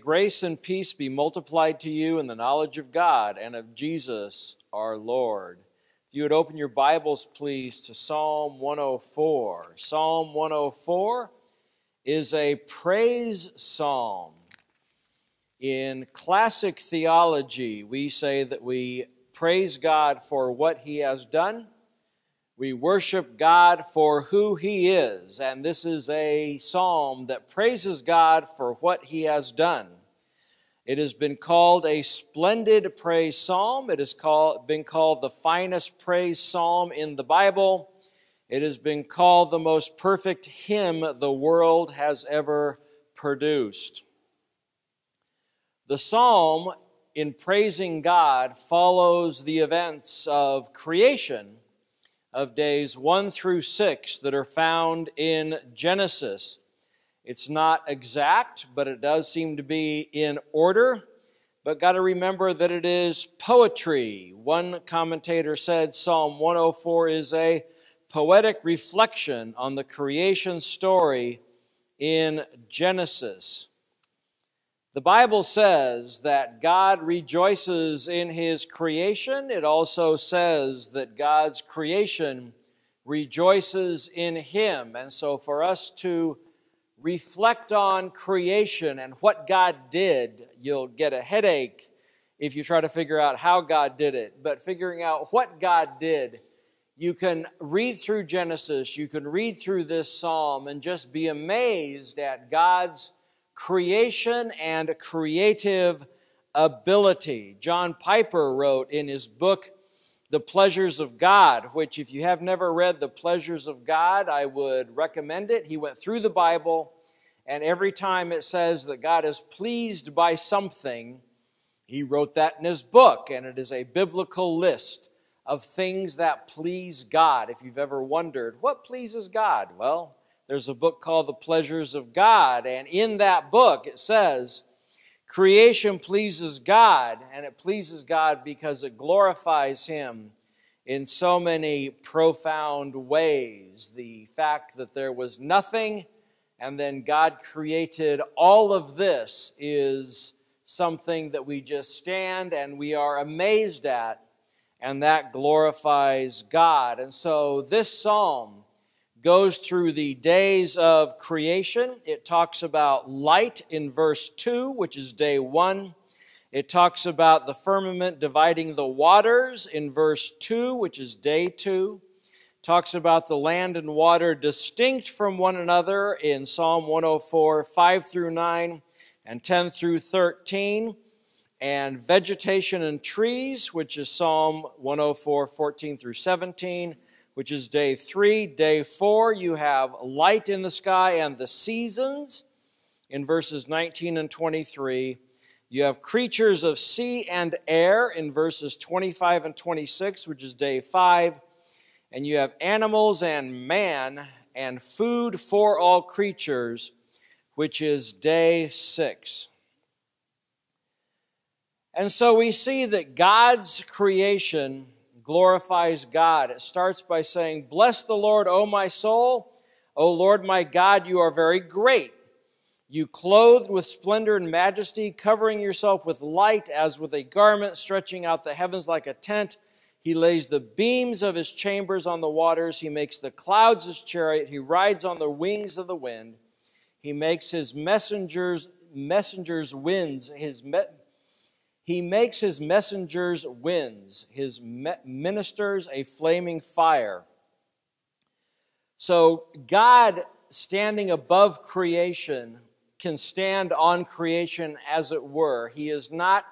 grace and peace be multiplied to you in the knowledge of God and of Jesus our Lord. If you would open your Bibles, please, to Psalm 104. Psalm 104 is a praise psalm. In classic theology, we say that we praise God for what He has done. We worship God for who He is, and this is a psalm that praises God for what He has done. It has been called a splendid praise psalm. It has called, been called the finest praise psalm in the Bible. It has been called the most perfect hymn the world has ever produced. The psalm, in praising God, follows the events of creation of days 1 through 6 that are found in Genesis. It's not exact, but it does seem to be in order. But got to remember that it is poetry. One commentator said Psalm 104 is a poetic reflection on the creation story in Genesis. The Bible says that God rejoices in his creation. It also says that God's creation rejoices in him. And so for us to reflect on creation and what God did, you'll get a headache if you try to figure out how God did it. But figuring out what God did, you can read through Genesis, you can read through this psalm and just be amazed at God's creation and creative ability. John Piper wrote in his book, The Pleasures of God, which, if you have never read The Pleasures of God, I would recommend it. He went through the Bible, and every time it says that God is pleased by something, he wrote that in his book, and it is a biblical list of things that please God. If you've ever wondered, what pleases God? Well, there's a book called The Pleasures of God, and in that book it says, Creation pleases God, and it pleases God because it glorifies Him in so many profound ways. The fact that there was nothing and then God created all of this is something that we just stand and we are amazed at, and that glorifies God. And so this psalm goes through the days of creation. It talks about light in verse 2, which is day 1. It talks about the firmament dividing the waters in verse 2, which is day 2. It talks about the land and water distinct from one another in Psalm 104, 5 through 9 and 10 through 13. And vegetation and trees, which is Psalm 104, 14 through 17 which is day three. Day four, you have light in the sky and the seasons in verses 19 and 23. You have creatures of sea and air in verses 25 and 26, which is day five. And you have animals and man and food for all creatures, which is day six. And so we see that God's creation glorifies God. It starts by saying, Bless the Lord, O my soul. O Lord my God, you are very great. You clothed with splendor and majesty, covering yourself with light as with a garment, stretching out the heavens like a tent. He lays the beams of his chambers on the waters. He makes the clouds his chariot. He rides on the wings of the wind. He makes his messengers messengers winds, his me- he makes his messengers winds, his ministers a flaming fire. So, God standing above creation can stand on creation as it were. He is not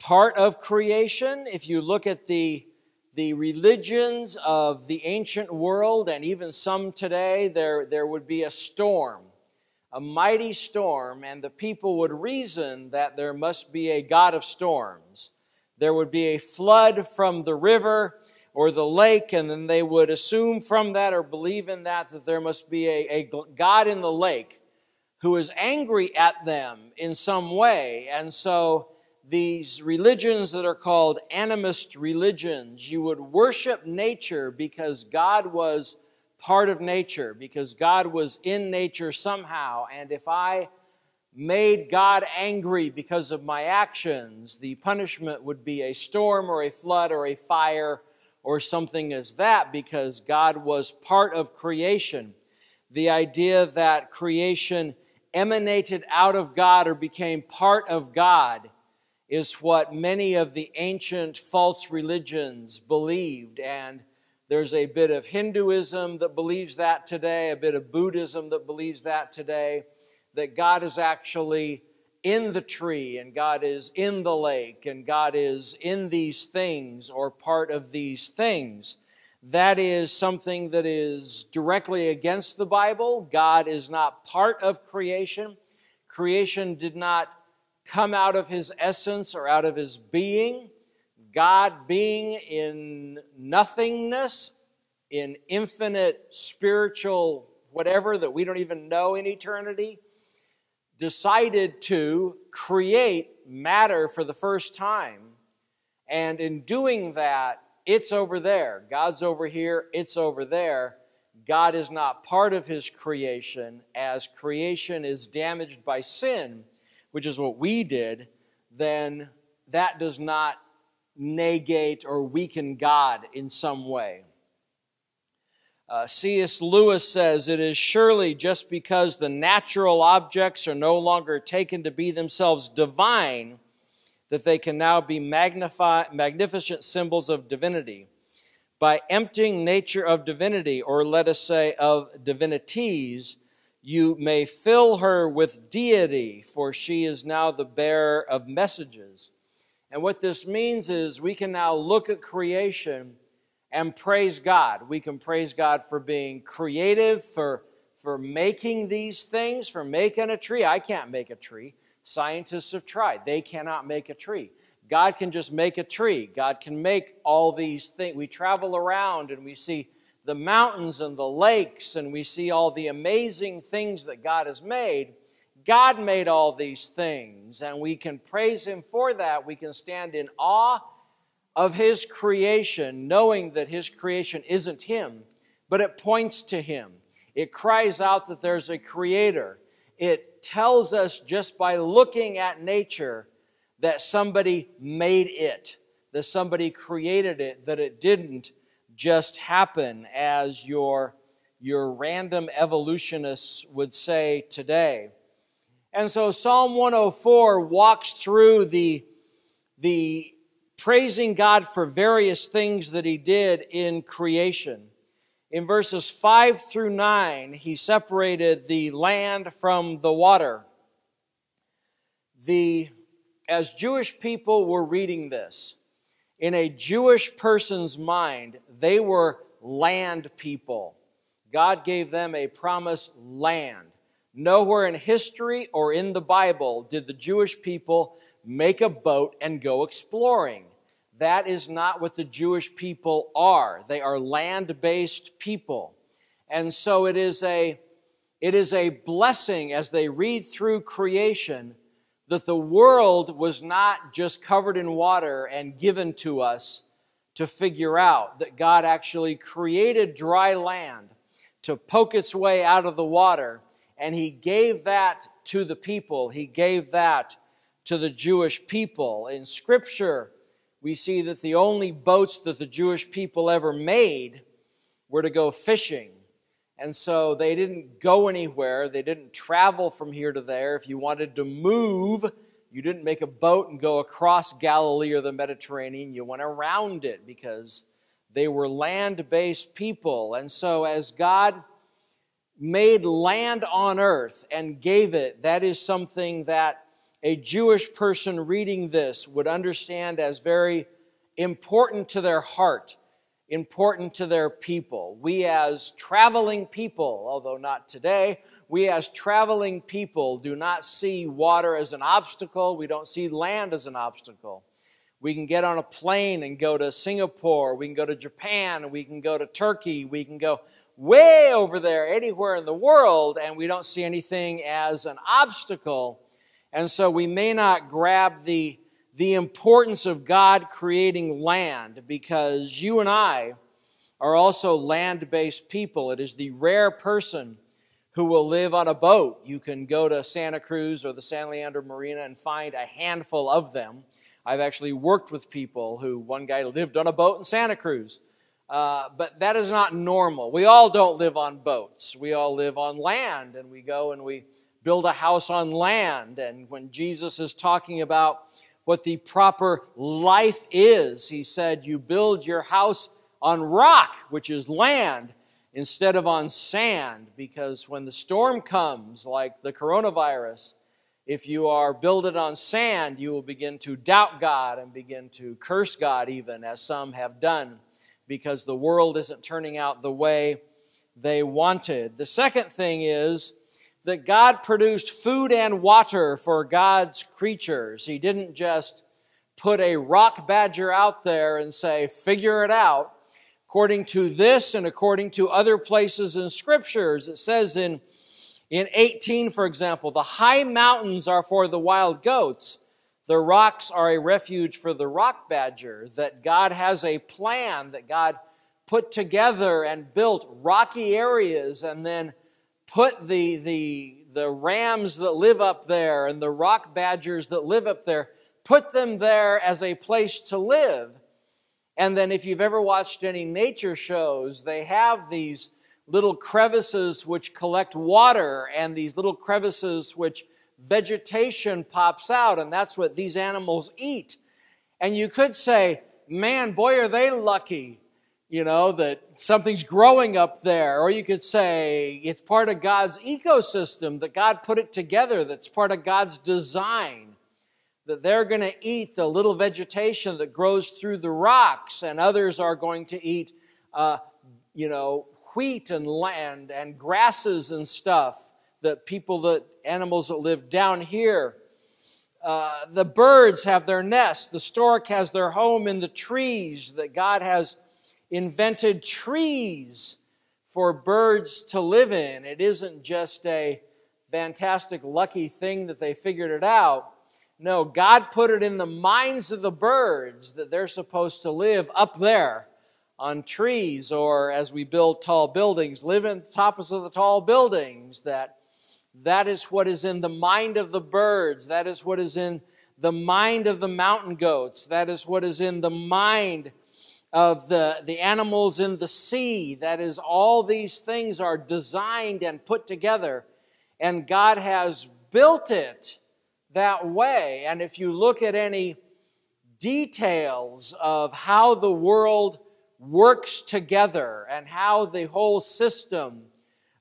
part of creation. If you look at the, the religions of the ancient world and even some today, there, there would be a storm a mighty storm, and the people would reason that there must be a God of storms. There would be a flood from the river or the lake, and then they would assume from that or believe in that that there must be a, a God in the lake who is angry at them in some way. And so these religions that are called animist religions, you would worship nature because God was part of nature because God was in nature somehow. And if I made God angry because of my actions, the punishment would be a storm or a flood or a fire or something as that because God was part of creation. The idea that creation emanated out of God or became part of God is what many of the ancient false religions believed. And there's a bit of Hinduism that believes that today, a bit of Buddhism that believes that today that God is actually in the tree and God is in the lake and God is in these things or part of these things. That is something that is directly against the Bible. God is not part of creation. Creation did not come out of his essence or out of his being. God being in nothingness, in infinite spiritual whatever that we don't even know in eternity, decided to create matter for the first time. And in doing that, it's over there. God's over here, it's over there. God is not part of his creation. As creation is damaged by sin, which is what we did, then that does not negate or weaken God in some way. Uh, C.S. Lewis says it is surely just because the natural objects are no longer taken to be themselves divine that they can now be magnificent symbols of divinity. By emptying nature of divinity, or let us say of divinities, you may fill her with deity, for she is now the bearer of messages. And what this means is we can now look at creation and praise God. We can praise God for being creative, for, for making these things, for making a tree. I can't make a tree. Scientists have tried. They cannot make a tree. God can just make a tree. God can make all these things. We travel around and we see the mountains and the lakes and we see all the amazing things that God has made. God made all these things and we can praise Him for that. We can stand in awe of his creation, knowing that his creation isn't him, but it points to him. It cries out that there's a creator. It tells us just by looking at nature that somebody made it, that somebody created it, that it didn't just happen as your, your random evolutionists would say today. And so Psalm 104 walks through the, the praising God for various things that he did in creation. In verses 5 through 9, he separated the land from the water. The, as Jewish people were reading this, in a Jewish person's mind, they were land people. God gave them a promised land. Nowhere in history or in the Bible did the Jewish people make a boat and go exploring. That is not what the Jewish people are. They are land based people. And so it is a, it is a blessing as they read through creation that the world was not just covered in water and given to us to figure out, that God actually created dry land to poke its way out of the water, and He gave that to the people. He gave that to the Jewish people. In Scripture, we see that the only boats that the Jewish people ever made were to go fishing. And so they didn't go anywhere. They didn't travel from here to there. If you wanted to move, you didn't make a boat and go across Galilee or the Mediterranean. You went around it because they were land based people. And so as God made land on earth and gave it, that is something that a Jewish person reading this would understand as very important to their heart, important to their people. We, as traveling people, although not today, we, as traveling people, do not see water as an obstacle. We don't see land as an obstacle. We can get on a plane and go to Singapore. We can go to Japan. We can go to Turkey. We can go way over there, anywhere in the world, and we don't see anything as an obstacle and so we may not grab the, the importance of God creating land because you and I are also land based people. It is the rare person who will live on a boat. You can go to Santa Cruz or the San Leandro Marina and find a handful of them. I've actually worked with people who, one guy lived on a boat in Santa Cruz. Uh, but that is not normal. We all don't live on boats. We all live on land, and we go and we build a house on land. And when Jesus is talking about what the proper life is, he said, You build your house on rock, which is land, instead of on sand, because when the storm comes, like the coronavirus, if you are built it on sand, you will begin to doubt God and begin to curse God, even as some have done, because the world isn't turning out the way they wanted. The second thing is that God produced food and water for God's creatures. He didn't just put a rock badger out there and say, figure it out. According to this and according to other places in scriptures, it says in, in 18, for example, the high mountains are for the wild goats. The rocks are a refuge for the rock badger, that God has a plan, that God put together and built rocky areas and then put the, the, the rams that live up there and the rock badgers that live up there, put them there as a place to live. And then, if you've ever watched any nature shows, they have these little crevices which collect water and these little crevices which vegetation pops out, and that's what these animals eat. And you could say, man, boy, are they lucky you know, that something's growing up there. Or you could say it's part of God's ecosystem, that God put it together, that's part of God's design. That they're going to eat the little vegetation that grows through the rocks, and others are going to eat, uh, you know, wheat and land and grasses and stuff that people, that animals that live down here. Uh, the birds have their nest. The stork has their home in the trees that God has invented trees for birds to live in. It isn't just a fantastic, lucky thing that they figured it out. No, God put it in the minds of the birds that they're supposed to live up there on trees, or as we build tall buildings, live in the tops of the tall buildings. That that is what is in the mind of the birds. That is what is in the mind of the mountain goats. That is what is in the mind of the, the animals in the sea. That is, all these things are designed and put together, and God has built it that way. And if you look at any details of how the world works together and how the whole system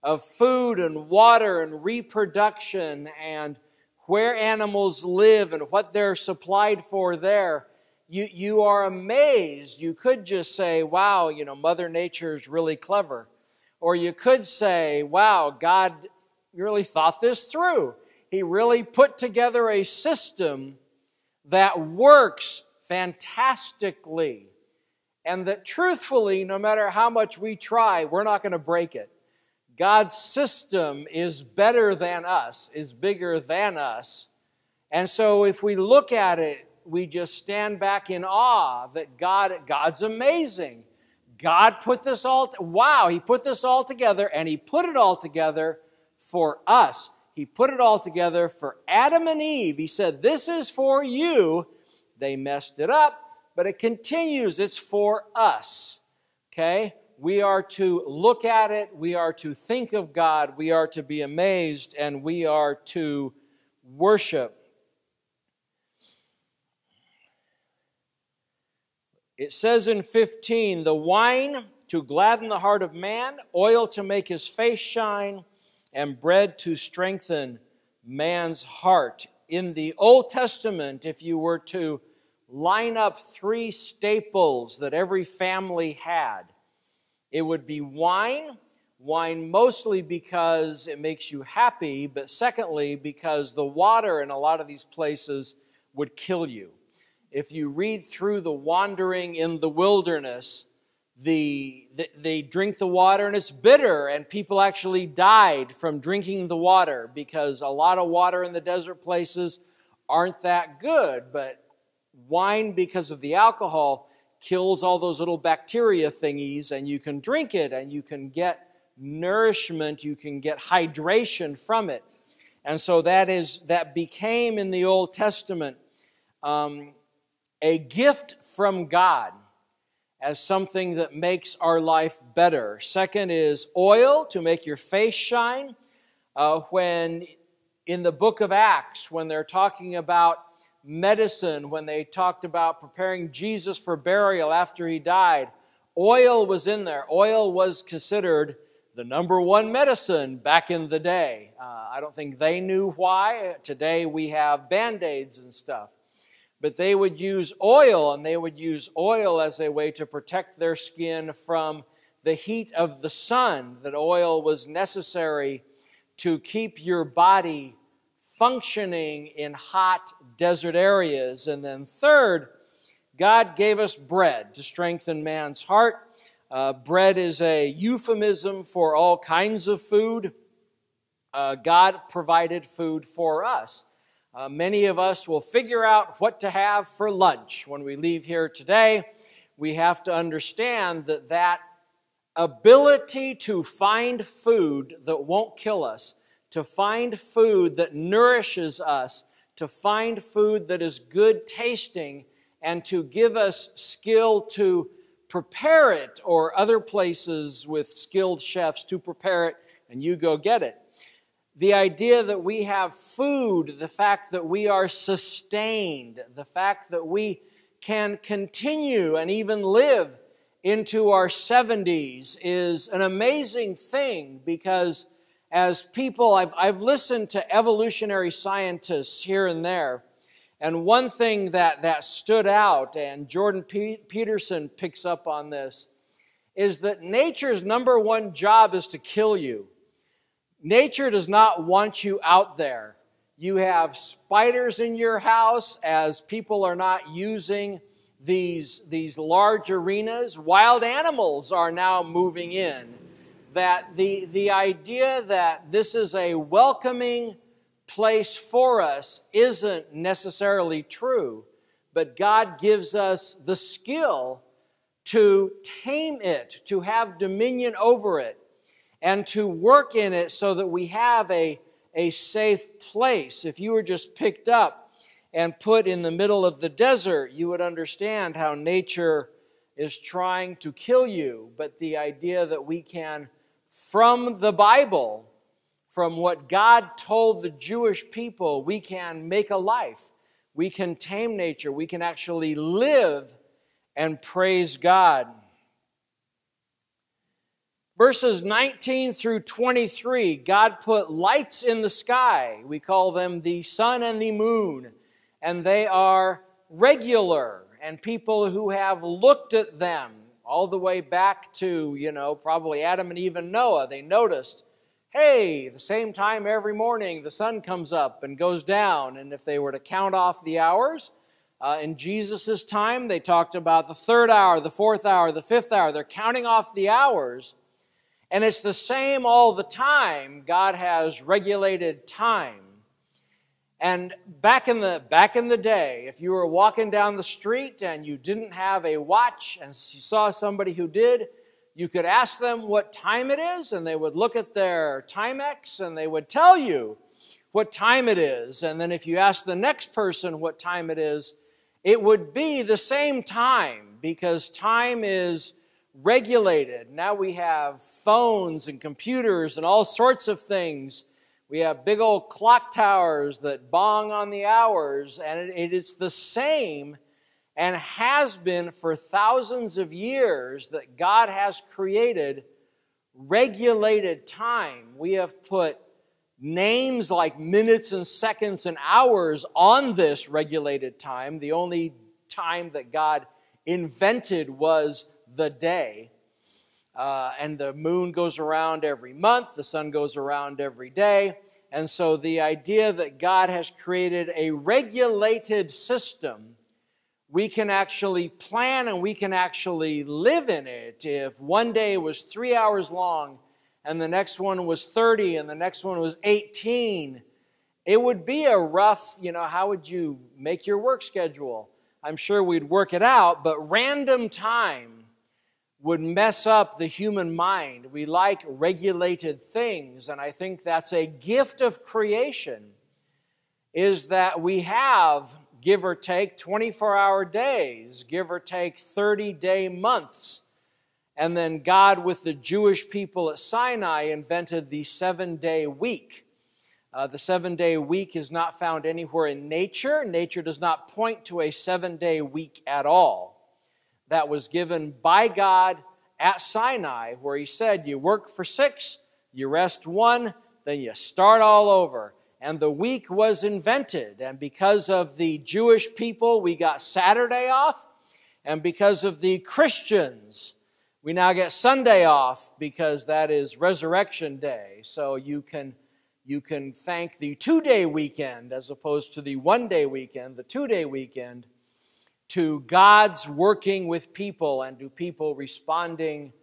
of food and water and reproduction and where animals live and what they're supplied for there, you, you are amazed. You could just say, wow, you know, Mother Nature is really clever. Or you could say, wow, God really thought this through. He really put together a system that works fantastically. And that truthfully, no matter how much we try, we're not going to break it. God's system is better than us, is bigger than us. And so if we look at it we just stand back in awe that God, God's amazing. God put this all, wow, He put this all together and He put it all together for us. He put it all together for Adam and Eve. He said, This is for you. They messed it up, but it continues. It's for us. Okay? We are to look at it. We are to think of God. We are to be amazed and we are to worship. It says in 15, the wine to gladden the heart of man, oil to make his face shine, and bread to strengthen man's heart. In the Old Testament, if you were to line up three staples that every family had, it would be wine, wine mostly because it makes you happy, but secondly, because the water in a lot of these places would kill you if you read through the wandering in the wilderness, the, the, they drink the water and it's bitter, and people actually died from drinking the water because a lot of water in the desert places aren't that good. But wine, because of the alcohol, kills all those little bacteria thingies, and you can drink it and you can get nourishment, you can get hydration from it. And so that is that became in the Old Testament um, a gift from God as something that makes our life better. Second is oil to make your face shine. Uh, when in the book of Acts, when they're talking about medicine, when they talked about preparing Jesus for burial after he died, oil was in there. Oil was considered the number one medicine back in the day. Uh, I don't think they knew why. Today we have band aids and stuff. But they would use oil, and they would use oil as a way to protect their skin from the heat of the sun, that oil was necessary to keep your body functioning in hot desert areas. And then, third, God gave us bread to strengthen man's heart. Uh, bread is a euphemism for all kinds of food. Uh, God provided food for us. Uh, many of us will figure out what to have for lunch when we leave here today. We have to understand that that ability to find food that won't kill us, to find food that nourishes us, to find food that is good tasting, and to give us skill to prepare it, or other places with skilled chefs to prepare it, and you go get it. The idea that we have food, the fact that we are sustained, the fact that we can continue and even live into our 70s is an amazing thing because as people, I've, I've listened to evolutionary scientists here and there, and one thing that, that stood out, and Jordan P- Peterson picks up on this, is that nature's number one job is to kill you. Nature does not want you out there. You have spiders in your house as people are not using these, these large arenas. Wild animals are now moving in. That the, the idea that this is a welcoming, place for us isn't necessarily true, but God gives us the skill to tame it, to have dominion over it, and to work in it so that we have a, a safe place. If you were just picked up and put in the middle of the desert, you would understand how nature is trying to kill you. But the idea that we can, from the Bible, from what God told the Jewish people, we can make a life. We can tame nature. We can actually live and praise God. Verses 19 through 23, God put lights in the sky. We call them the sun and the moon, and they are regular. And people who have looked at them all the way back to, you know, probably Adam and Eve and Noah, they noticed hey, the same time every morning the sun comes up and goes down. And if they were to count off the hours, uh, in Jesus' time, they talked about the third hour, the fourth hour, the fifth hour. They're counting off the hours. And it's the same all the time. God has regulated time. And back in the back in the day, if you were walking down the street and you didn't have a watch and you saw somebody who did, you could ask them what time it is, and they would look at their Timex and they would tell you what time it is. And then if you asked the next person what time it is, it would be the same time because time is regulated. Now we have phones and computers and all sorts of things. We have big old clock towers that bong on the hours, and it, is the same and has been for thousands of years that God has created regulated time. We have put names like minutes and seconds and hours on this regulated time. The only time that God invented was the day. Uh, and the moon goes around every month, the sun goes around every day. And so the idea that God has created a regulated system we can actually plan and we can actually live in it. If one day was three hours long and the next one was 30 and the next one was 18, it would be a rough, you know, how would you make your work schedule? I'm sure we'd work it out, but random time would mess up the human mind. We like regulated things, and I think that's a gift of creation is that we have give or take 24 hour days, give or take 30 day months. And then God, with the Jewish people at Sinai, invented the seven day week. Uh, the seven day week is not found anywhere in nature. Nature does not point to a seven day week at all. That was given by God at Sinai, where He said, You work for six, you rest one, then you start all over. And the week was invented. And because of the Jewish people, we got Saturday off. And because of the Christians, we now get Sunday off because that is Resurrection Day. So you can, you can thank the two day weekend as opposed to the one day weekend, the two day weekend, to God's working with people and to people responding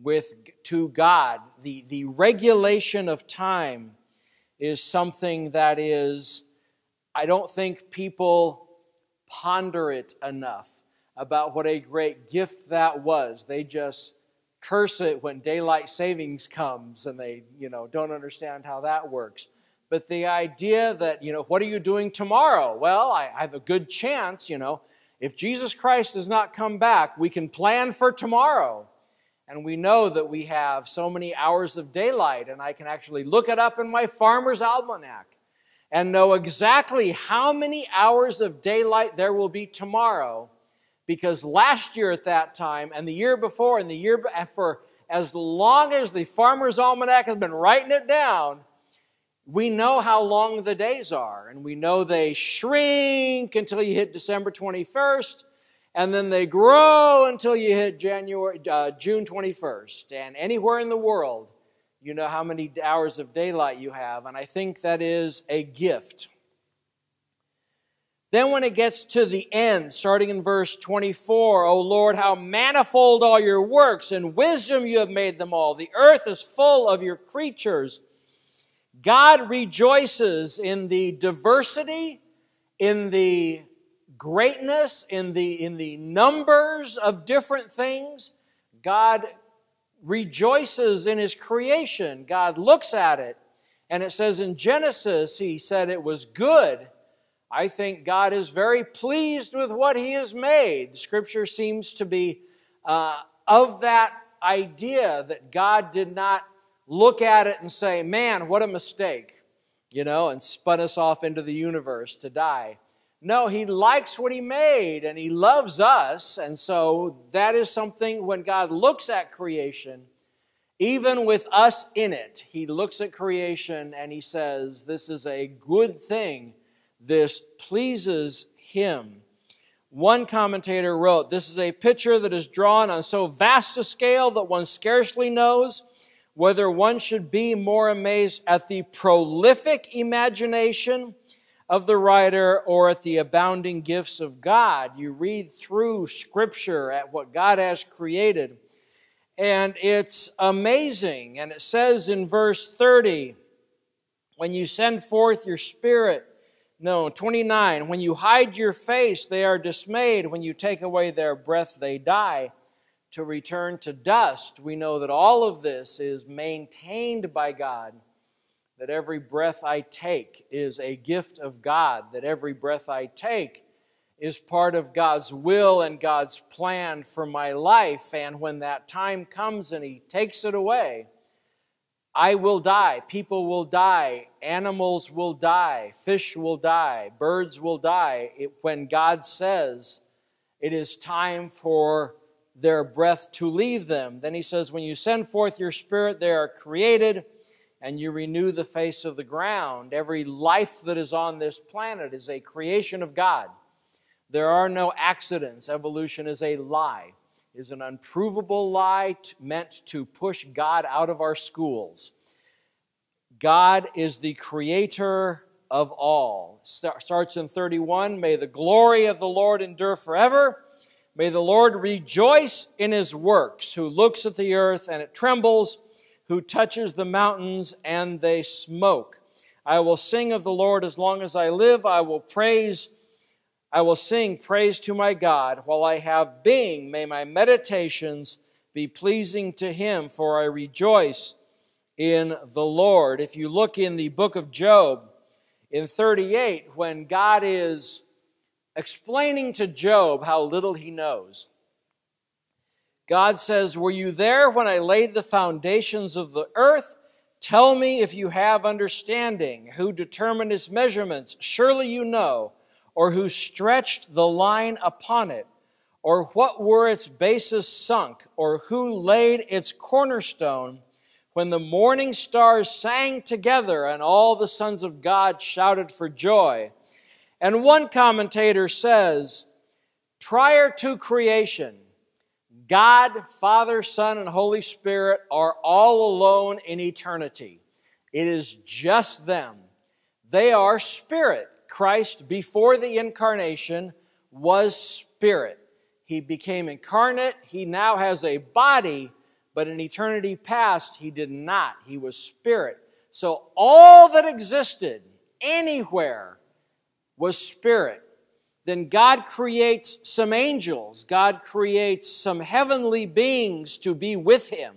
with, to God. The, the regulation of time is something that is, I don't think people ponder it enough about what a great gift that was. They just curse it when daylight savings comes and they, you know, don't understand how that works. But the idea that, you know, what are you doing tomorrow? Well, I, I have a good chance, you know, if Jesus Christ does not come back, we can plan for tomorrow. And we know that we have so many hours of daylight, and I can actually look it up in my farmer's almanac and know exactly how many hours of daylight there will be tomorrow because last year at that time and the year before and the year for as long as the farmer's almanac has been writing it down we know how long the days are and we know they shrink until you hit december 21st and then they grow until you hit january uh, june 21st and anywhere in the world you know how many hours of daylight you have and i think that is a gift then, when it gets to the end, starting in verse 24, O Lord, how manifold all your works, and wisdom you have made them all. The earth is full of your creatures. God rejoices in the diversity, in the greatness, in the, in the numbers of different things. God rejoices in his creation. God looks at it. And it says in Genesis, he said it was good. I think God is very pleased with what He has made. Scripture seems to be uh, of that idea that God did not look at it and say, man, what a mistake, you know, and spun us off into the universe to die. No, He likes what He made and He loves us. And so that is something when God looks at creation, even with us in it, He looks at creation and He says, this is a good thing this pleases him. One commentator wrote, This is a picture that is drawn on so vast a scale that one scarcely knows whether one should be more amazed at the prolific imagination of the writer or at the abounding gifts of God. You read through Scripture at what God has created, and it's amazing. And it says in verse 30, When you send forth your Spirit, no, 29. When you hide your face, they are dismayed. When you take away their breath, they die. To return to dust, we know that all of this is maintained by God. That every breath I take is a gift of God. That every breath I take is part of God's will and God's plan for my life. And when that time comes and He takes it away, I will die, people will die, animals will die, fish will die, birds will die. It, when God says it is time for their breath to leave them, then He says, When you send forth your spirit, they are created and you renew the face of the ground. Every life that is on this planet is a creation of God. There are no accidents. Evolution is a lie is an unprovable lie meant to push God out of our schools. God is the creator of all. Starts in 31. May the glory of the Lord endure forever. May the Lord rejoice in his works, who looks at the earth and it trembles, who touches the mountains and they smoke. I will sing of the Lord as long as I live. I will praise I will sing praise to my God while I have being. May my meditations be pleasing to him, for I rejoice in the Lord. If you look in the book of Job, in 38, when God is explaining to Job how little he knows, God says, Were you there when I laid the foundations of the earth? Tell me if you have understanding. Who determined its measurements? Surely you know. Or who stretched the line upon it? Or what were its bases sunk? Or who laid its cornerstone? When the morning stars sang together and all the sons of God shouted for joy. And one commentator says, prior to creation, God, Father, Son, and Holy Spirit are all alone in eternity. It is just them. They are spirit. Christ, before the incarnation, was spirit. He became incarnate. He now has a body, but in eternity past, he did not. He was spirit. So all that existed anywhere was spirit. Then God creates some angels. God creates some heavenly beings to be with him.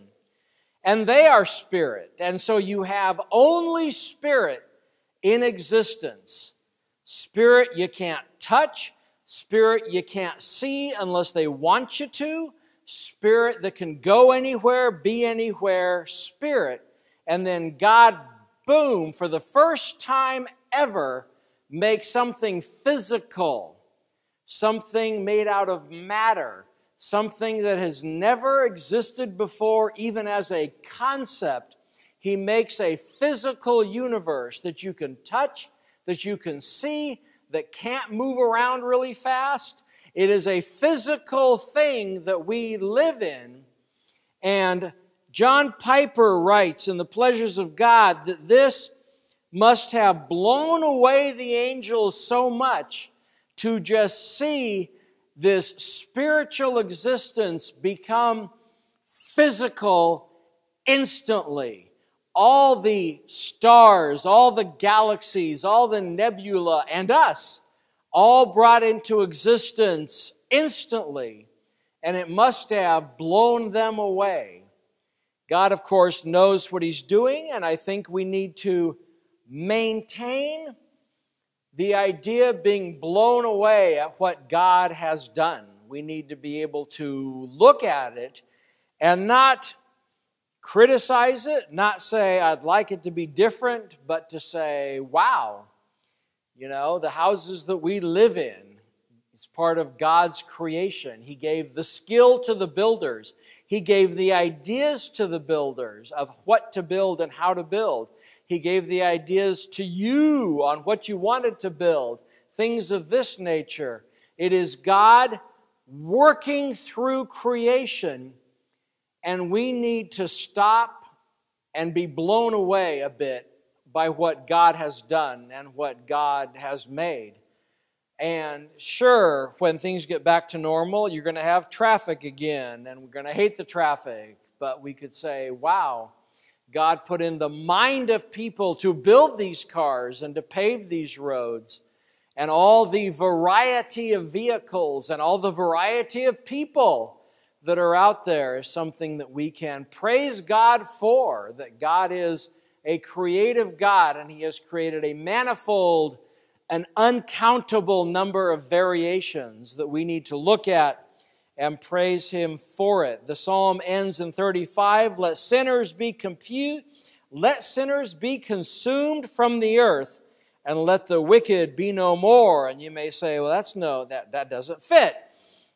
And they are spirit. And so you have only spirit in existence. Spirit you can't touch. Spirit you can't see unless they want you to. Spirit that can go anywhere, be anywhere. Spirit. And then God, boom, for the first time ever, makes something physical, something made out of matter, something that has never existed before, even as a concept. He makes a physical universe that you can touch, that you can see, that can't move around really fast. It is a physical thing that we live in. And John Piper writes in The Pleasures of God that this must have blown away the angels so much to just see this spiritual existence become physical instantly. All the stars, all the galaxies, all the nebula, and us, all brought into existence instantly. And it must have blown them away. God, of course, knows what He's doing, and I think we need to maintain the idea of being blown away at what God has done. We need to be able to look at it and not criticize it, not say, I'd like it to be different, but to say, wow, you know, the houses that we live in is part of God's creation. He gave the skill to the builders, He gave the ideas to the builders of what to build and how to build. He gave the ideas to you on what you wanted to build, things of this nature. It is God working through creation, and we need to stop and be blown away a bit by what God has done and what God has made. And sure, when things get back to normal, you're going to have traffic again, and we're going to hate the traffic. But we could say, wow, God put in the mind of people to build these cars and to pave these roads. And all the variety of vehicles and all the variety of people that are out there is something that we can praise God for. That God is a creative God and He has created a manifold, an uncountable number of variations that we need to look at and praise him for it. The psalm ends in 35, let sinners be confused, let sinners be consumed from the earth, and let the wicked be no more. And you may say, well, that's no, that, that doesn't fit.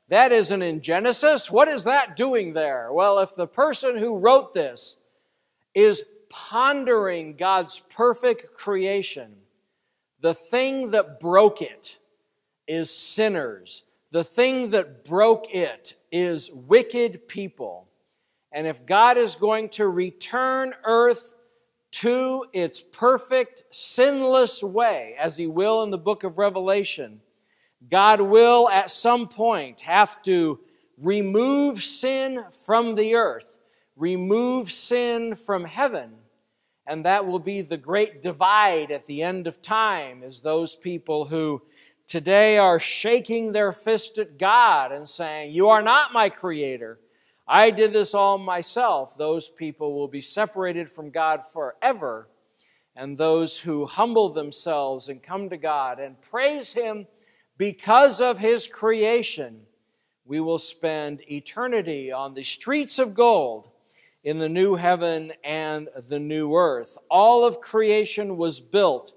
That isn't in Genesis. What is that doing there? Well, if the person who wrote this is pondering God's perfect creation, the thing that broke it is sinners the thing that broke it is wicked people. And if God is going to return earth to its perfect, sinless way, as He will in the book of Revelation, God will at some point have to remove sin from the earth, remove sin from heaven. And that will be the great divide at the end of time, is those people who today are shaking their fist at God and saying, You are not my creator. I did this all myself, those people will be separated from God forever. And those who humble themselves and come to God and praise Him because of His creation, we will spend eternity on the streets of gold in the new heaven and the new earth. All of creation was built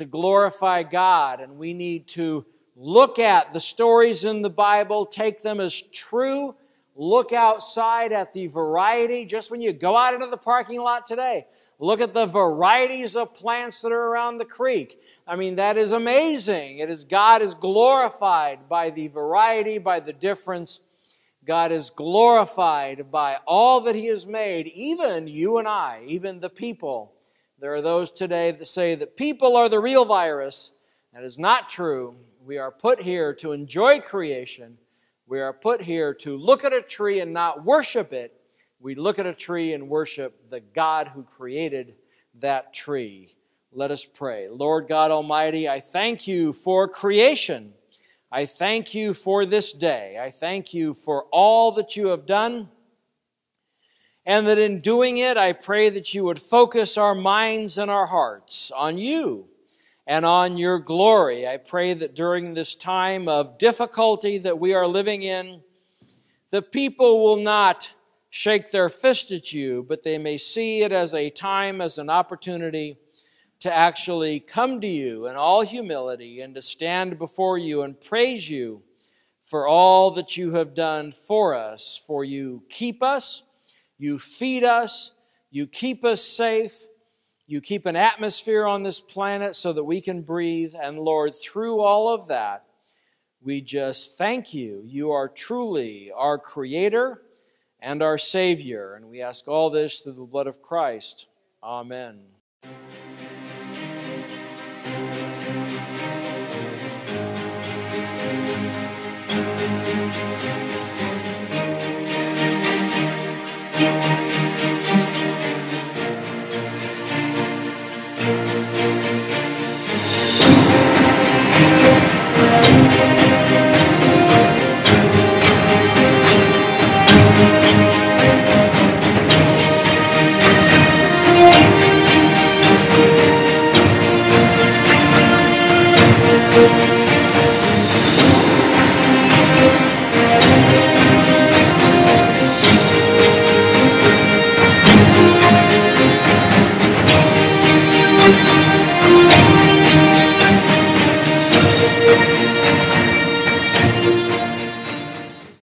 to glorify God, and we need to look at the stories in the Bible, take them as true Look outside at the variety. Just when you go out into the parking lot today, look at the varieties of plants that are around the creek. I mean, that is amazing. It is God is glorified by the variety, by the difference. God is glorified by all that He has made, even you and I, even the people. There are those today that say that people are the real virus. That is not true. We are put here to enjoy creation we are put here to look at a tree and not worship it. We look at a tree and worship the God who created that tree. Let us pray. Lord God Almighty, I thank you for creation. I thank you for this day. I thank you for all that you have done. And that in doing it, I pray that you would focus our minds and our hearts on you and on your glory. I pray that during this time of difficulty that we are living in, the people will not shake their fist at you, but they may see it as a time, as an opportunity to actually come to you in all humility and to stand before you and praise you for all that you have done for us. For you keep us, you feed us, you keep us safe, you keep an atmosphere on this planet so that we can breathe. And Lord, through all of that, we just thank you. You are truly our Creator and our Savior. And we ask all this through the blood of Christ. Amen.